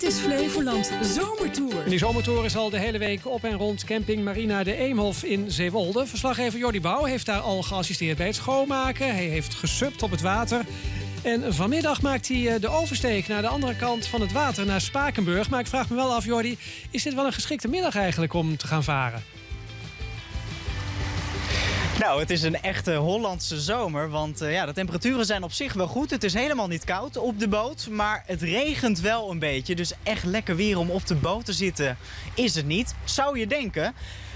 Dit is Flevoland Zomertour. En die zomertour is al de hele week op en rond camping Marina de Eemhof in Zeewolde. Verslaggever Jordi Bouw heeft daar al geassisteerd bij het schoonmaken. Hij heeft gesupt op het water. En vanmiddag maakt hij eh, de oversteek naar de andere kant van het water, naar Spakenburg. Maar ik vraag me wel af, Jordi, is dit wel een geschikte middag eigenlijk om te gaan varen? Nou, het is een echte Hollandse zomer, want uh, ja, de temperaturen zijn op zich wel goed. Het is helemaal niet koud op de boot, maar het regent wel een beetje. Dus echt lekker weer om op de boot te zitten is het niet, zou je denken.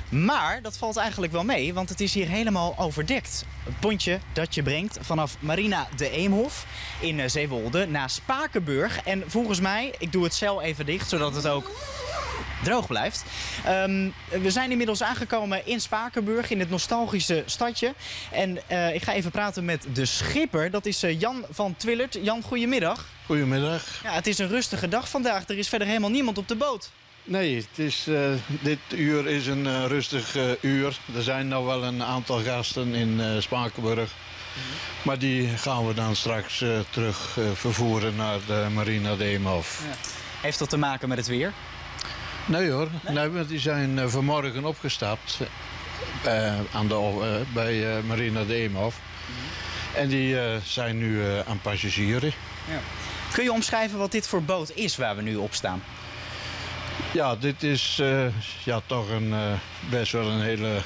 Maar dat valt eigenlijk wel mee, want het is hier helemaal overdekt. Het pontje dat je brengt vanaf Marina de Eemhof in uh, Zeewolde naar Spakenburg. En volgens mij, ik doe het cel even dicht, zodat het ook droog blijft. Um, we zijn inmiddels aangekomen in Spakenburg, in het nostalgische stadje. En uh, ik ga even praten met de schipper. Dat is uh, Jan van Twillert. Jan, goedemiddag. Goedemiddag. Ja, het is een rustige dag vandaag. Er is verder helemaal niemand op de boot. Nee, het is, uh, dit uur is een rustig uur. Er zijn nog wel een aantal gasten in Spakenburg. Maar die gaan we dan straks terug vervoeren naar de Marina de Eemhof. Ja. Heeft dat te maken met het weer? Nee hoor, nee? want die zijn uh, vanmorgen opgestapt uh, aan de, uh, bij Marina de Eemhof. Mm -hmm. En die zijn nu aan passagieren. Ja. Kun je omschrijven wat dit voor boot is waar we nu op staan? Ja, dit is ja, toch een, best wel een hele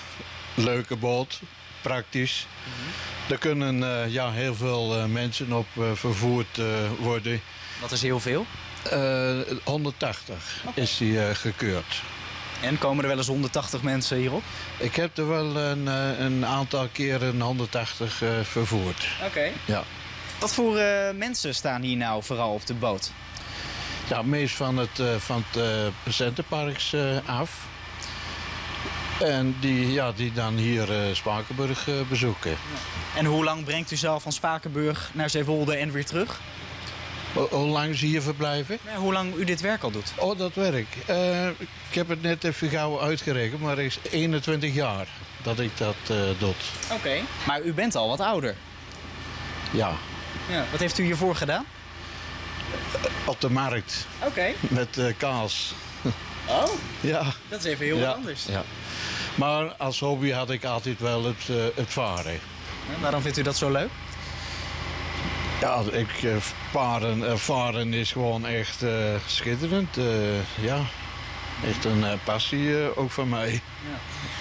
leuke boot. Praktisch. Mm -hmm. Er kunnen ja, heel veel mensen op vervoerd worden. Wat is heel veel? Uh, 180 okay. is die uh, gekeurd. En komen er wel eens 180 mensen hierop? Ik heb er wel een, een aantal keren 180 uh, vervoerd. Oké. Okay. Ja. Wat voor mensen staan hier nou vooral op de boot? Ja, meest van het, van het patiëntenparks af. En die, ja, die dan hier Spakenburg bezoeken. Ja. En hoe lang brengt u zelf van Spakenburg naar Zeewolde en weer terug? Hoe lang ze hier verblijven? Ja, hoe lang u dit werk al doet? Oh, dat werk. Uh, ik heb het net even gauw uitgerekend, maar het is 21 jaar dat ik dat uh, doe. Oké, okay. maar u bent al wat ouder. Ja. ja. Wat heeft u hiervoor gedaan? Op de markt. Oké. Okay. Met uh, kaas. Oh? Ja. Dat is even heel ja. anders. Ja. Maar als hobby had ik altijd wel het, het varen. Waarom vindt u dat zo leuk? Ja, ik, varen, varen is gewoon echt uh, schitterend. Uh, ja, echt een uh, passie ook van mij. Ja.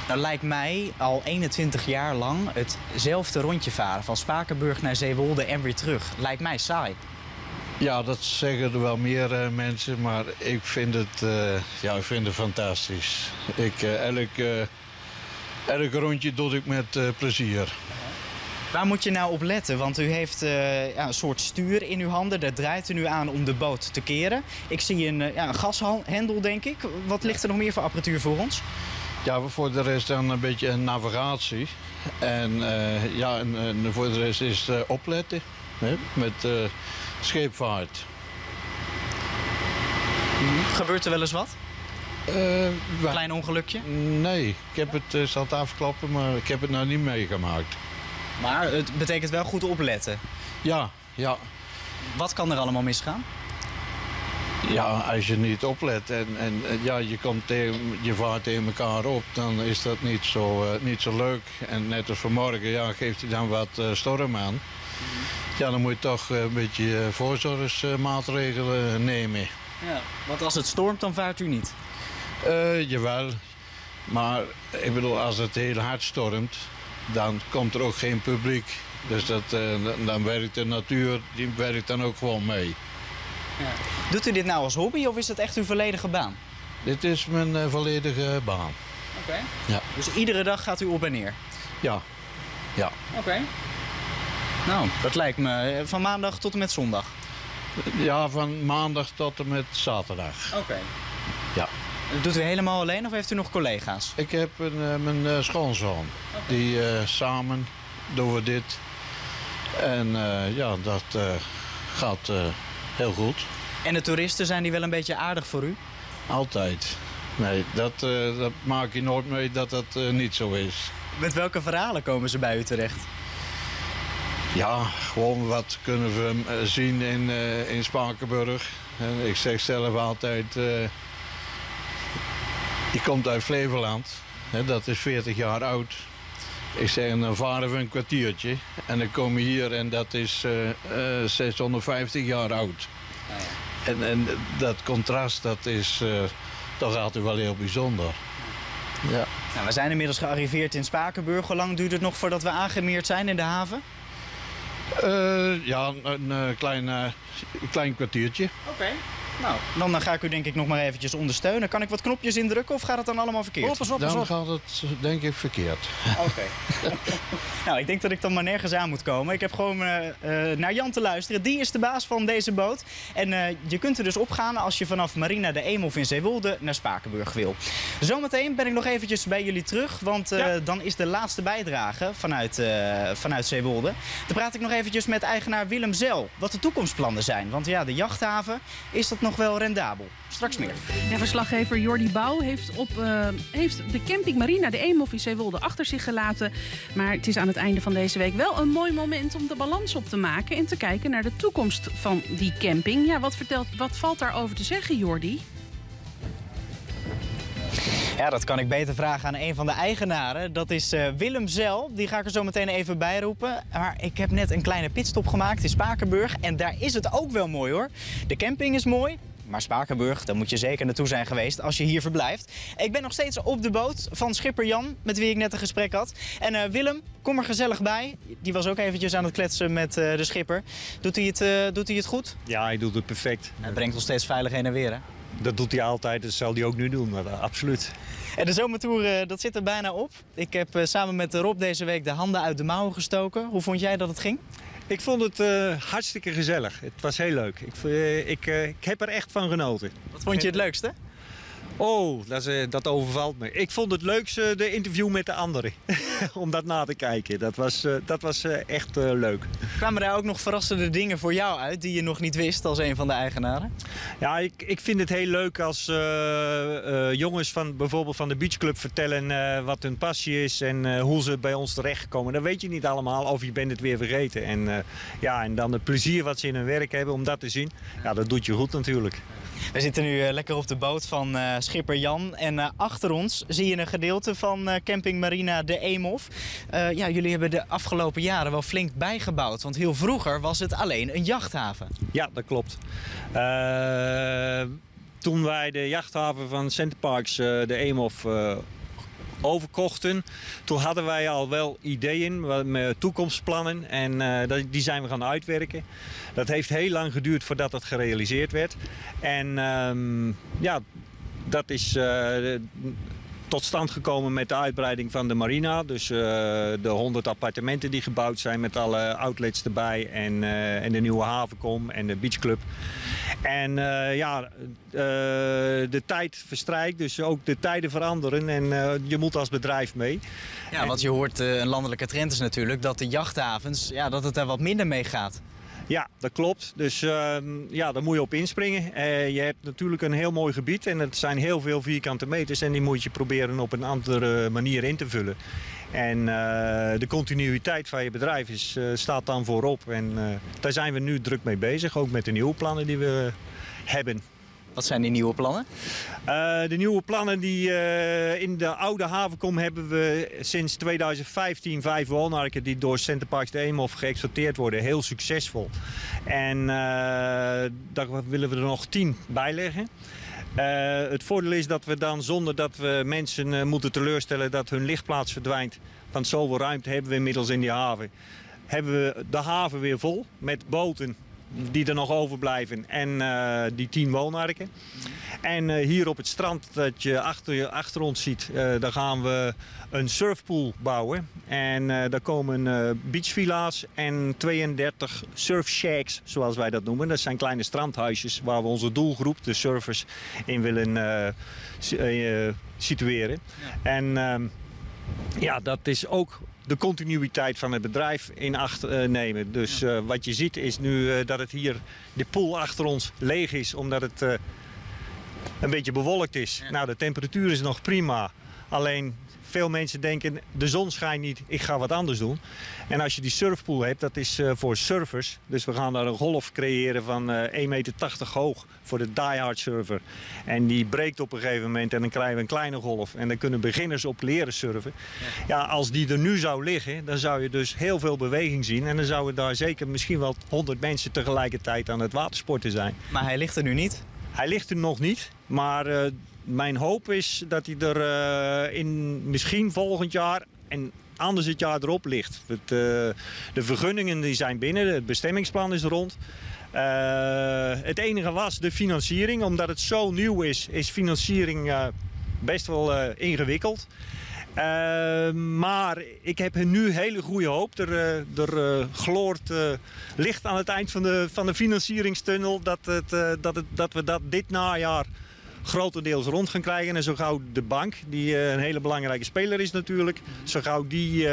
Nou lijkt mij al 21 jaar lang hetzelfde rondje varen. Van Spakenburg naar Zeewolde en weer terug. Lijkt mij saai. Ja, dat zeggen er wel meer mensen. Maar ik vind het, ja, ik vind het fantastisch. Ik, elk, elk rondje doe ik met plezier. Waar moet je nou op letten? Want u heeft uh, ja, een soort stuur in uw handen. Daar draait u nu aan om de boot te keren. Ik zie een, uh, ja, een gashendel, denk ik. Wat ligt er nog meer voor apparatuur voor ons? Ja, voor de rest dan een beetje navigatie. En, uh, ja, en, en, voor de rest is het opletten hè, met scheepvaart. Gebeurt er wel eens wat? Een klein ongelukje? Nee, ik heb het, zal het afklappen, maar ik heb het nou niet meegemaakt. Maar het betekent wel goed opletten. Ja, ja. Wat kan er allemaal misgaan? Ja, als je niet oplet en, en ja, je, komt tegen, je vaart tegen elkaar op, dan is dat niet zo, uh, niet zo leuk. En net als vanmorgen ja, geeft hij dan wat uh, storm aan. Ja, dan moet je toch een beetje voorzorgsmaatregelen nemen. Ja, want als het stormt, dan vaart u niet? Jawel. Maar ik bedoel, als het heel hard stormt, dan komt er ook geen publiek. Dus dat, uh, dan werkt de natuur die werkt dan ook gewoon mee. Ja. Doet u dit nou als hobby of is het echt uw volledige baan? Dit is mijn uh, volledige baan. Oké. Okay. Ja. Dus iedere dag gaat u op en neer? Ja. ja. Oké. Okay. Nou, dat lijkt me van maandag tot en met zondag? Ja, van maandag tot en met zaterdag. Oké. Okay. Ja. Doet u helemaal alleen of heeft u nog collega's? Ik heb een, uh, mijn uh, schoonzoon. Die uh, samen doen we dit. En ja, dat gaat heel goed. En de toeristen, zijn die wel een beetje aardig voor u? Altijd. Nee, dat, dat maak je nooit mee dat dat niet zo is. Met welke verhalen komen ze bij u terecht? Ja, gewoon wat kunnen we eh, zien in, uh, in Spakenburg. En ik zeg zelf altijd, uh, je komt uit Flevoland, hè, dat is 40 jaar oud. Ik zeg, dan varen we een kwartiertje en dan kom je hier en dat is 650 jaar oud. Ah, en, en dat contrast, dat is toch altijd wel heel bijzonder. Ja. Nou, we zijn inmiddels gearriveerd in Spakenburg. Hoe lang duurt het nog voordat we aangemeerd zijn in de haven? Uh, ja, een, een klein, uh, klein kwartiertje. Oké. Nou, dan ga ik u denk ik nog maar eventjes ondersteunen. Kan ik wat knopjes indrukken of gaat het dan allemaal verkeerd? Oh, pas op, pas op. Dan gaat het denk ik verkeerd. Oké. nou, ik denk dat ik dan maar nergens aan moet komen. Ik heb gewoon uh, naar Jan te luisteren. Die is de baas van deze boot. En uh, je kunt er dus opgaan als je vanaf Marina de Eemhof in Zeewolde naar Spakenburg wil. Zometeen ben ik nog eventjes bij jullie terug. Want ja. dan is de laatste bijdrage vanuit, vanuit Zeewolde. Dan praat ik nog eventjes met eigenaar Willem Zel. Wat de toekomstplannen zijn. Want ja, de jachthaven is dat nog wel rendabel. Straks meer. Ja, verslaggever Jordi Bouw heeft, op, uh, heeft de camping Marina de Eemhof in Zeewolde achter zich gelaten. Maar het is aan het einde van deze week wel een mooi moment om de balans op te maken... en te kijken naar de toekomst van die camping. Ja, wat, vertelt, wat valt daarover te zeggen, Jordi? Ja, dat kan ik beter vragen aan een van de eigenaren. Dat is uh, Willem Zel. Die ga ik er zo meteen even bij roepen. Maar ik heb net een kleine pitstop gemaakt in Spakenburg. En daar is het ook wel mooi hoor. De camping is mooi. Maar Spakenburg, daar moet je zeker naartoe zijn geweest als je hier verblijft. Ik ben nog steeds op de boot van schipper Jan, met wie ik net een gesprek had. En uh, Willem, kom er gezellig bij. Die was ook eventjes aan het kletsen met uh, de schipper. Doet hij, het, doet hij het goed? Ja, hij doet het perfect. Hij brengt ons steeds veilig heen en weer, hè? Dat doet hij altijd, dat zal hij ook nu doen, maar, absoluut. En de zomertour, dat zit er bijna op. Ik heb samen met Rob deze week de handen uit de mouwen gestoken. Hoe vond jij dat het ging? Ik vond het uh, hartstikke gezellig. Het was heel leuk. Ik, uh, ik, uh, ik heb er echt van genoten. Wat vond je het leukste? Oh, dat, is, dat, overvalt me. Ik vond het leukste de interview met de anderen. Om dat na te kijken. Dat was, dat was echt leuk. Kwamen daar ook nog verrassende dingen voor jou uit die je nog niet wist als een van de eigenaren? Ja, ik, ik vind het heel leuk als jongens van bijvoorbeeld van de beachclub vertellen wat hun passie is en hoe ze bij ons terechtkomen. Dan weet je niet allemaal of je bent het weer vergeten. En, ja, en dan het plezier wat ze in hun werk hebben om dat te zien. Ja, dat doet je goed natuurlijk. We zitten nu lekker op de boot van uh, schipper Jan. En uh, achter ons zie je een gedeelte van camping Marina de Eemhof. ja, jullie hebben de afgelopen jaren wel flink bijgebouwd. Want heel vroeger was het alleen een jachthaven. Ja, dat klopt. toen wij de jachthaven van Centerparks, de Eemhof overkochten. Toen hadden wij al wel ideeën, met toekomstplannen en uh, die zijn we gaan uitwerken. Dat heeft heel lang geduurd voordat dat gerealiseerd werd. En um, ja, dat is uh, tot stand gekomen met de uitbreiding van de marina. Dus uh, de 100 appartementen die gebouwd zijn met alle outlets erbij. En, en de nieuwe havenkom en de beachclub. En uh, ja, de tijd verstrijkt, dus ook de tijden veranderen. En je moet als bedrijf mee. Ja, want je hoort een landelijke trend is natuurlijk dat de jachthavens, ja, dat het er wat minder mee gaat. Ja, dat klopt. Dus uh, ja, daar moet je op inspringen. Uh, je hebt natuurlijk een heel mooi gebied en het zijn heel veel vierkante meters. En die moet je proberen op een andere manier in te vullen. En uh, de continuïteit van je bedrijf is, staat dan voorop. En daar zijn we nu druk mee bezig, ook met de nieuwe plannen die we hebben. Wat zijn die nieuwe plannen? Uh, de nieuwe plannen die uh, in de oude havenkom hebben we sinds 2015 vijf woonarken die door Centerparks de Eemhof geëxporteerd worden. Heel succesvol. En uh, daar willen we er nog tien bij leggen. het voordeel is dat we dan zonder dat we mensen moeten teleurstellen dat hun lichtplaats verdwijnt. Want zoveel ruimte hebben we inmiddels in die haven. Hebben we de haven weer vol met boten die er nog overblijven en uh, die tien woonarken. En uh, hier op het strand dat je achter, achter ons ziet, uh, daar gaan we een surfpool bouwen. En daar komen beachvilla's en 32 surfshacks, zoals wij dat noemen. Dat zijn kleine strandhuisjes waar we onze doelgroep, de surfers, in willen situeren. Ja. En ehm, ja, dat is ook de continuïteit van het bedrijf in acht uh, nemen. Dus uh, wat je ziet is nu uh, dat het hier, de pool achter ons leeg is, omdat het een beetje bewolkt is. Ja. Nou, de temperatuur is nog prima. Alleen veel mensen denken, de zon schijnt niet, ik ga wat anders doen. En als je die surfpool hebt, dat is uh, voor surfers. Dus we gaan daar een golf creëren van uh, 1,80 meter hoog voor de diehard surfer. En die breekt op een gegeven moment en dan krijgen we een kleine golf. En dan kunnen beginners op leren surfen. Ja, als die er nu zou liggen, dan zou je dus heel veel beweging zien. En dan zouden daar zeker misschien wel 100 mensen tegelijkertijd aan het watersporten zijn. Maar hij ligt er nu niet? Hij ligt er nog niet, maar uh, mijn hoop is dat hij er uh, in misschien volgend jaar en anders het jaar erop ligt. Het, uh, de vergunningen die zijn binnen, het bestemmingsplan is rond. Uh, het enige was de financiering. Omdat het zo nieuw is, is financiering best wel ingewikkeld. Maar ik heb nu hele goede hoop. Er, er gloort licht aan het eind van de, van de financieringstunnel dat, het, dat, het, dat we dat dit najaar grotendeels rond gaan krijgen. En zo gauw de bank, die een hele belangrijke speler is natuurlijk, zo gauw die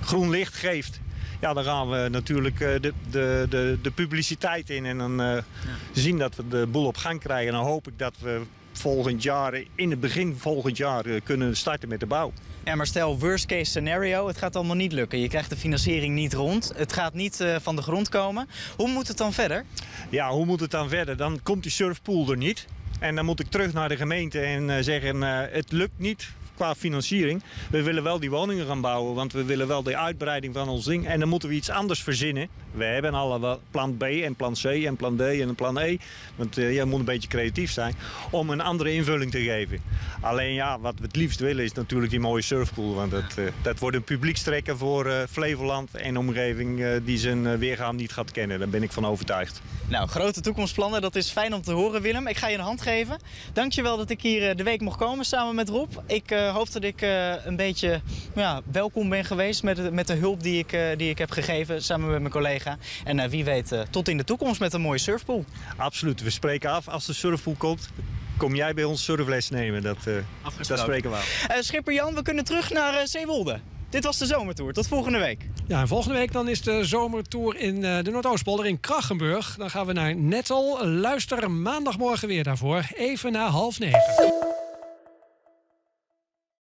groen licht geeft. Ja, dan gaan we natuurlijk de, de, de, de publiciteit in en dan ja. zien dat we de boel op gang krijgen. En dan hoop ik dat we volgend jaar, in het begin volgend jaar, kunnen starten met de bouw. Ja, maar stel worst case scenario, het gaat allemaal niet lukken. Je krijgt de financiering niet rond, het gaat niet uh, van de grond komen. Hoe moet het dan verder? Ja, hoe moet het dan verder? Dan komt die surfpool er niet. En dan moet ik terug naar de gemeente en uh, zeggen, uh, het lukt niet qua financiering. We willen wel die woningen gaan bouwen, want we willen wel de uitbreiding van ons ding. En dan moeten we iets anders verzinnen. We hebben al plan B en plan C en plan D en plan E. Want uh, je moet een beetje creatief zijn. Om een andere invulling te geven. Alleen ja, wat we het liefst willen is natuurlijk die mooie surfpool. Want dat, uh, dat wordt een publiekstrekker voor uh, Flevoland en omgeving die zijn weergaan niet gaat kennen. Daar ben ik van overtuigd. Nou, grote toekomstplannen. Dat is fijn om te horen, Willem. Ik ga je een hand geven. Dankjewel dat ik hier de week mocht komen samen met Rob. Ik hoop dat ik een beetje ja, welkom ben geweest met de, met de hulp die ik, die ik heb gegeven samen met mijn collega. En uh, wie weet, uh, tot in de toekomst met een mooie surfpool. Absoluut, we spreken af als de surfpool komt. Kom jij bij ons surfles nemen, dat, uh, dat spreken we af. Schipper Jan, we kunnen terug naar Zeewolde. Dit was de zomertour. Tot volgende week. Ja, en volgende week dan is de zomertour in de Noordoostpolder in Krachenburg. Dan gaan we naar Nettel. Luister maandagmorgen weer daarvoor. Even na half negen.